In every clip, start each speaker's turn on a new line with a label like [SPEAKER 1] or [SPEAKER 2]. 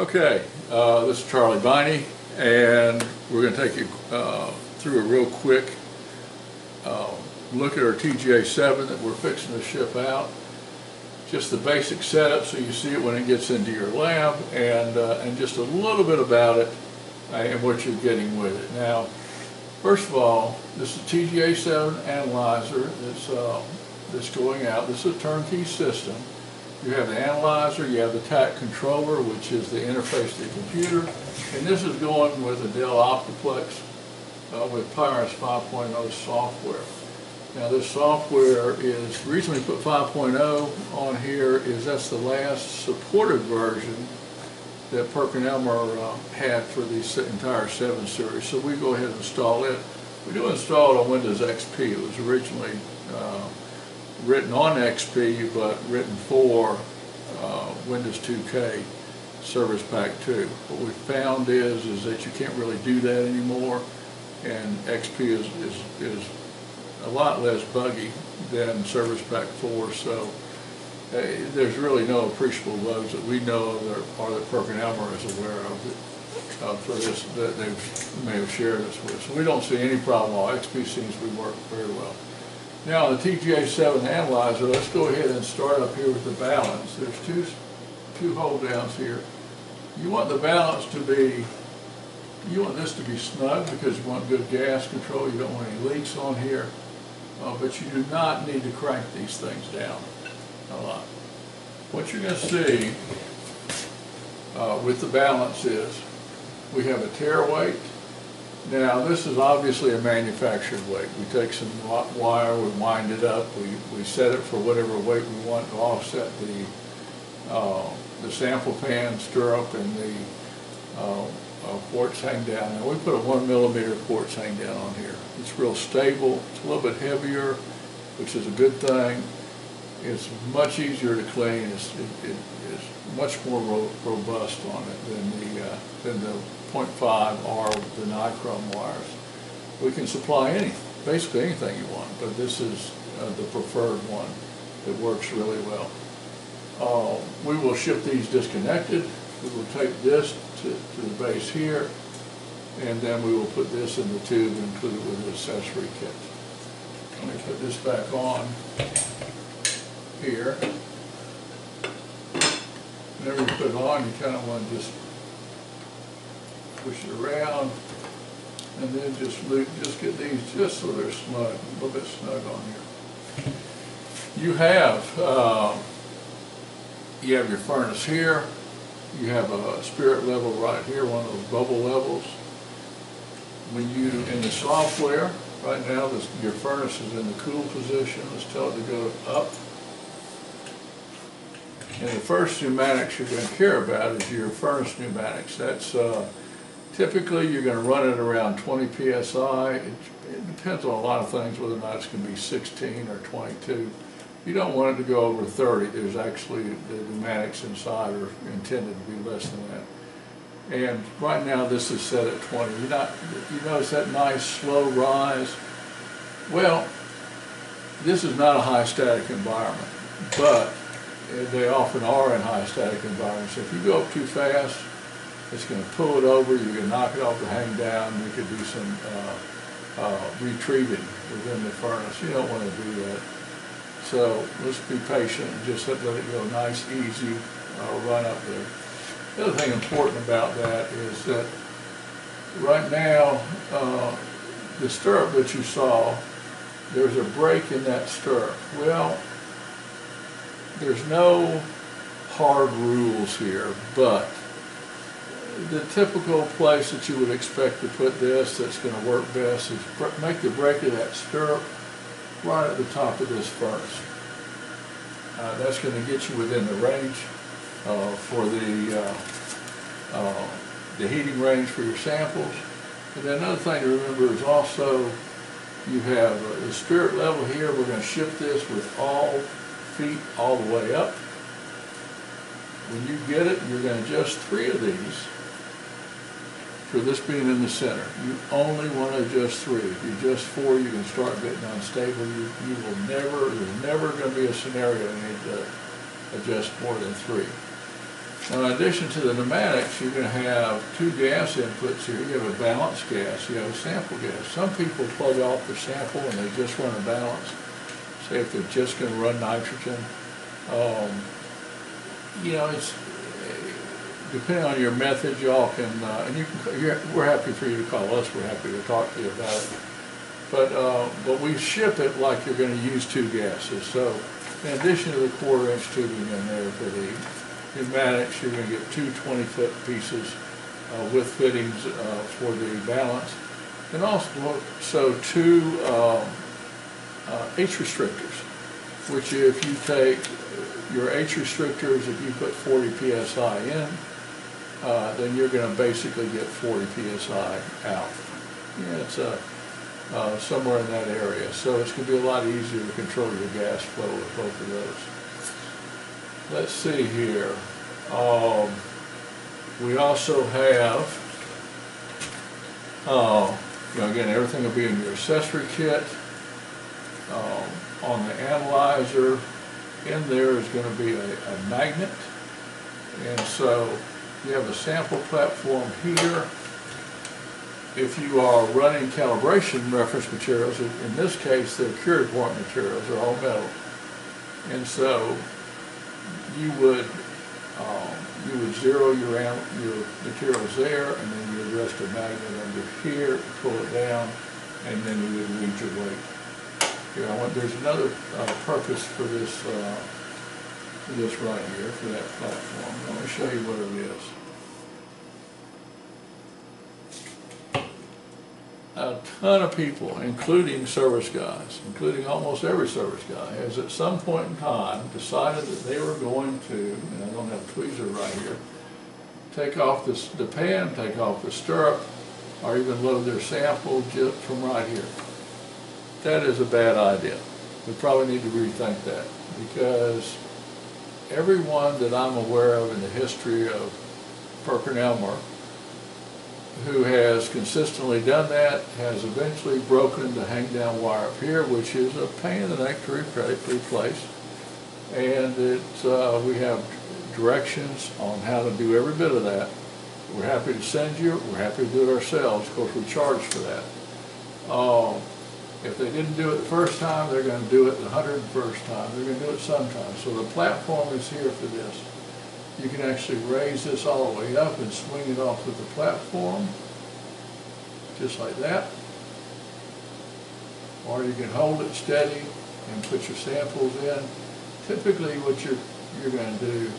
[SPEAKER 1] Okay, uh, this is Charlie Beine, and we're going to take you uh, through a real quick uh, look at our TGA-7 that we're fixing to ship out. Just the basic setup so you see it when it gets into your lab, and, uh, and just a little bit about it uh, and what you're getting with it. Now, first of all, this is a TGA-7 analyzer that's, uh, that's going out. This is a turnkey system. You have the analyzer, you have the TAC controller, which is the interface to the computer, and this is going with the Dell Optiplex uh, with Pyris 5.0 software. Now this software is, the reason we put 5.0 on here is that's the last supported version that PerkinElmer uh, had for the entire 7 series. So we go ahead and install it. We do install it on Windows XP. It was originally uh, written on XP, but written for uh, Windows 2K Service Pack 2. What we found is, is that you can't really do that anymore, and XP is, is, is a lot less buggy than Service Pack 4, so uh, there's really no appreciable bugs that we know of that, or that PerkinElmer is aware of that, uh, for this, that they may have shared this with. So we don't see any problem at all. XP seems to be working very well. Now, the TGA-7 analyzer, let's go ahead and start up here with the balance. There's two, two hold downs here. You want the balance to be, you want this to be snug because you want good gas control. You don't want any leaks on here. Uh, but you do not need to crank these things down a lot. What you're going to see uh, with the balance is we have a tare weight now, this is obviously a manufactured weight. We take some wire, we wind it up, we, we set it for whatever weight we want to offset the, uh, the sample pan stirrup and the uh, uh, quartz hang down. Now, we put a one millimeter quartz hang down on here. It's real stable, it's a little bit heavier, which is a good thing. It's much easier to clean, it's, it, it is much more ro robust on it than the, uh, than the 0.5 or the nichrome wires. We can supply any, basically anything you want, but this is uh, the preferred one that works really well. Uh, we will ship these disconnected. We will take this to, to the base here, and then we will put this in the tube and include it with the accessory kit. Let me put this back on here. Whenever you put it on, you kind of want to just push it around, and then just loop, just get these just so they're snug, a little bit snug on here. You have, uh, you have your furnace here, you have a spirit level right here, one of those bubble levels. When you, in the software, right now this, your furnace is in the cool position, let's tell it to go up. And the first pneumatics you're going to care about is your furnace pneumatics. That's uh, Typically, you're going to run it around 20 psi. It, it, depends on a lot of things, whether or not it's going to be 16 or 22. You don't want it to go over 30. There's actually, the pneumatics inside are intended to be less than that. And right now, this is set at 20. You not, you notice that nice slow rise? Well, this is not a high static environment, but they often are in high static environments. If you go up too fast, it's going to pull it over, you're going to knock it off the hang down, you could do some uh, uh, retrieving within the furnace. You don't want to do that. So let's be patient and just let, let it go nice, easy, uh, run up there. The other thing important about that is that right now, uh, the stirrup that you saw, there's a break in that stirrup. Well, there's no hard rules here, but the typical place that you would expect to put this that's going to work best is make the break of that stirrup right at the top of this first. Uh, that's going to get you within the range uh, for the uh, uh, the heating range for your samples. And then another thing to remember is also you have uh, the spirit level here. We're going to ship this with all feet all the way up. When you get it, you're going to adjust three of these for this being in the center. You only want to adjust three. If you adjust four, you can start getting unstable. You, you will never, there's never going to be a scenario you need to adjust more than three. Now, in addition to the pneumatics, you're gonna have two gas inputs here. You have a balanced gas, you have a sample gas. Some people plug off the sample and they just run a balance. If they're just gonna run nitrogen. Um, you know, it's, depending on your method, y'all can, uh, and you can, we're happy for you to call us, we're happy to talk to you about it. But, uh, but we ship it like you're gonna use two gases, so in addition to the quarter inch tubing in there for the pneumatics, you're gonna get two 20-foot pieces, uh, with fittings, uh, for the balance. And also, so two, um, uh, H restrictors, which if you take your H restrictors, if you put 40 PSI in, uh, then you're gonna basically get 40 PSI out. Yeah, it's uh, uh, somewhere in that area. So it's gonna be a lot easier to control your gas flow with both of those. Let's see here. Um, we also have, uh, you know, again, everything will be in your accessory kit. Um, on the analyzer, in there is gonna be a, a magnet. And so you have a sample platform here. If you are running calibration reference materials, in in this case, they're Curie point materials, they're all metal. And so you would, um, you would zero your, your materials there, and then you would rest a magnet under here, pull it down, and then you would read your weight. Here, I want, there's another, uh, purpose for this, uh, this right here, for that platform. Let me show you what it is. A ton of people, including service guys, including almost every service guy, has at some point in time decided that they were going to, and I don't have a tweezer right here, take off this, the pan, take off the stirrup, or even load their sample just from right here. That is a bad idea. We probably need to rethink that, because everyone that I'm aware of in the history of Perkin-Elmer who has consistently done that has eventually broken the hang down wire up here, which is a pain in the neck to replace. And it, uh, we have directions on how to do every bit of that. We're happy to send you, we're happy to do it ourselves, of course, we charge for that. Um, if they didn't do it the first time, they're gonna do it the hundred and first time, they're gonna do it sometime. So the platform is here for this. You can actually raise this all the way up and swing it off of the platform, just like that. Or you can hold it steady and put your samples in. Typically, what you're, you're gonna do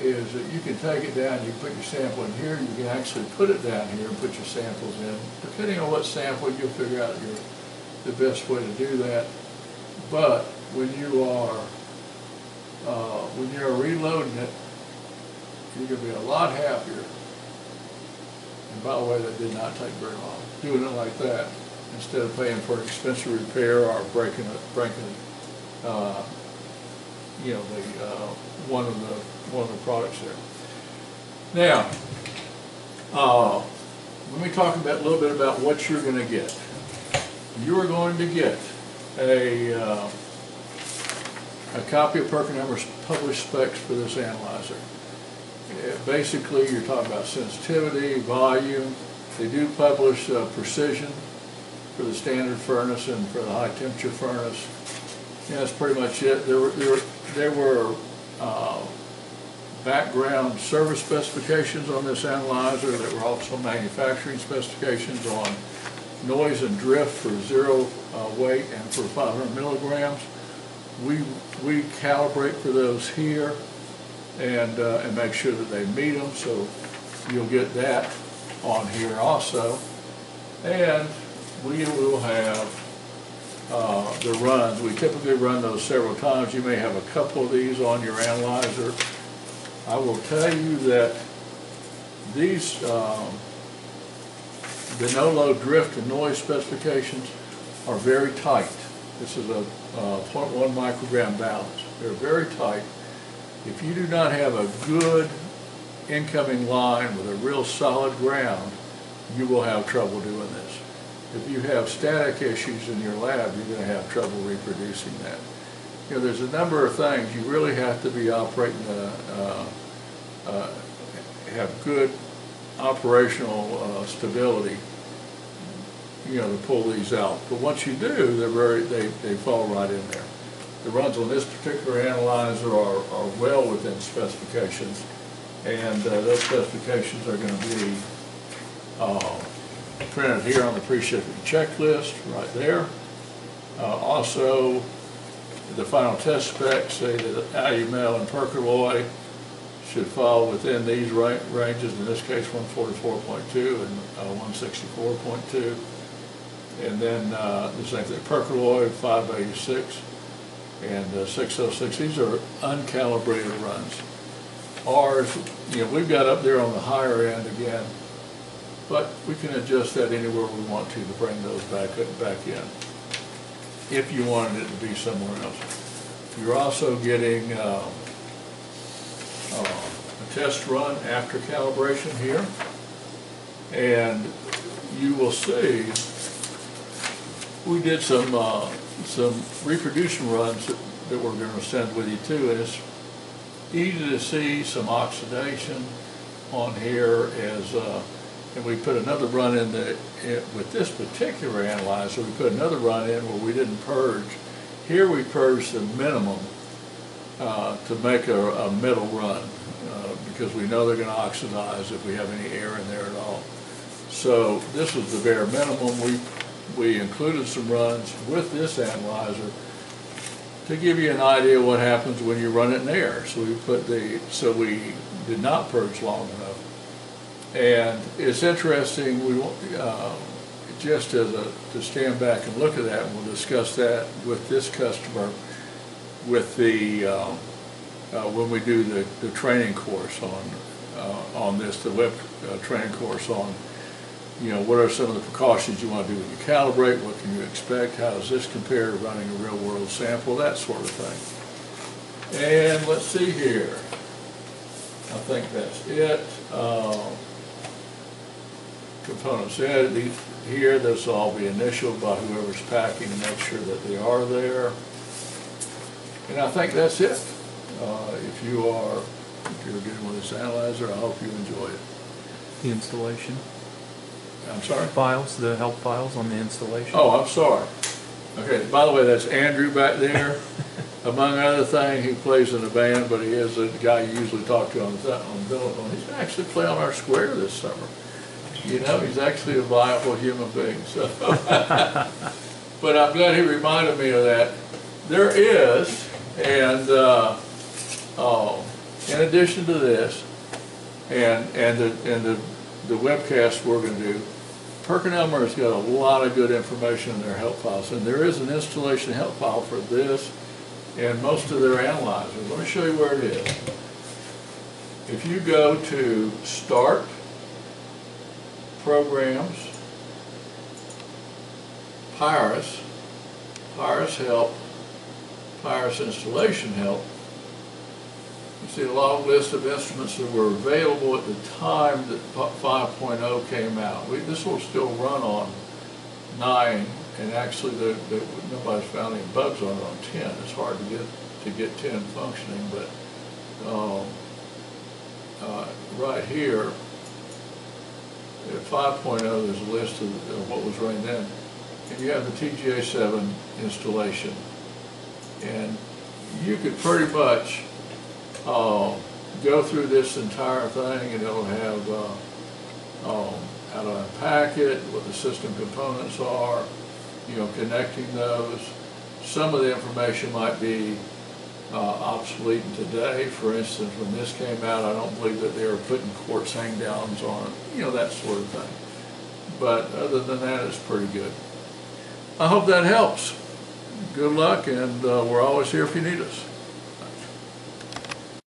[SPEAKER 1] is that you can take it down, you can put your sample in here, you can actually put it down here and put your samples in. Depending on what sample, you'll figure out your, the best way to do that. But when you are, uh, when you're reloading it, you're gonna be a lot happier. And by the way, that did not take very long, doing it like that, instead of paying for an expensive repair or breaking it, breaking, uh, you know, the, uh, one of the, one of the products there. Now, uh, let me talk about, a little bit about what you're gonna get. You are going to get a, uh, a copy of Perkin-Elmer's published specs for this analyzer. Uh, Basically, you're talking about sensitivity, volume. They do publish uh, precision for the standard furnace and for the high temperature furnace. Yeah, that's pretty much it. There were, there there were, uh, background service specifications on this analyzer. There were also manufacturing specifications on noise and drift for zero, uh, weight and for five hundred milligrams. We, we calibrate for those here and, uh, and make sure that they meet them, so you'll get that on here also. And we will have, uh, the runs, we typically run those several times, you may have a couple of these on your analyzer. I will tell you that these, um, the no-load drift and noise specifications are very tight. This is a, uh, 0.1 microgram balance, they're very tight. If you do not have a good incoming line with a real solid ground, you will have trouble doing this. If you have static issues in your lab, you're gonna have trouble reproducing that. You know, there's a number of things, you really have to be operating a, uh, uh, have good operational uh, stability, you know, to pull these out. But once you do, they're very, they, they fall right in there. The runs on this particular analyzer are, are well within specifications, and uh, those specifications are gonna be uh, printed here on the pre-shipping checklist, right there. Uh, Also, the final test specs say that Alumel and Perkalloy should fall within these ra- ranges, in this case, one forty-four point two and uh, one sixty-four point two. And then uh, the same thing, Perkalloy five eighty-six, and uh, six oh six, these are uncalibrated runs. Ours, you know, we've got up there on the higher end again, but we can adjust that anywhere we want to to bring those back, back in, if you wanted it to be somewhere else. You're also getting um, uh, a test run after calibration here, and you will see, we did some, uh, some reproduction runs that that we're gonna send with you too, and it's easy to see some oxidation on here as, uh, and we put another run in the, in- with this particular analyzer, we put another run in where we didn't purge. Here we purged the minimum, uh, to make a, a middle run, uh, because we know they're gonna oxidize if we have any air in there at all. So this was the bare minimum. We, we included some runs with this analyzer to give you an idea what happens when you run it in air. So we put the, so we did not purge long enough. And it's interesting, we, uh, just as a, to stand back and look at that, and we'll discuss that with this customer, with the, um, uh, when we do the, the training course on, uh, on this, the web uh, training course on, you know, what are some of the precautions you want to do when you calibrate, what can you expect, how does this compare to running a real-world sample, that sort of thing. And let's see here. I think that's it. Uh, Components these, here, this will all be initialed by whoever's packing to make sure that they are there. And I think that's it. Uh, If you are, if you're getting with this analyzer, I hope you enjoy it.
[SPEAKER 2] The installation
[SPEAKER 1] I'm sorry?
[SPEAKER 2] files, the help files on the installation.
[SPEAKER 1] Oh, I'm sorry. Okay, by the way, that's Andrew back there. Among other things, he plays in a band, but he is the guy you usually talk to on the, on telephone. He's actually play on our square this summer. You know, he's actually a viable human being, so. But I'm glad he reminded me of that. There is, and, uh, oh, in addition to this, and, and the, and the, the webcast we're gonna do, Perkin-Elmer has got a lot of good information in their help files, and there is an installation help file for this and most of their analyzers. Let me show you where it is. If you go to Start, Programs, Pyris, Pyris Help, Pyris Installation Help, you see a long list of instruments that were available at the time that 5.0 came out. We, this will still run on 9, and actually the, the, nobody's found any bugs on it on 10. It's hard to get, to get 10 functioning, but, um, uh, right here, at 5.0, there's a list of, of what was running then. And you have the TGA 7 installation. And you could pretty much uh, go through this entire thing and it'll have, uh, um, how to unpack it, what the system components are, you know, connecting those. Some of the information might be uh, obsolete today. For instance, when this came out, I don't believe that they were putting quartz hang downs on you know, that sort of thing. But other than that, it's pretty good. I hope that helps. Good luck, and uh, we're always here if you need us.